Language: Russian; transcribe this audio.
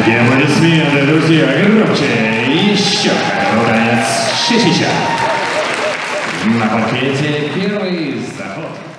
Эти аплодисменты, друзья, громче. Еще наконец, Шишича. На паркете первый заход.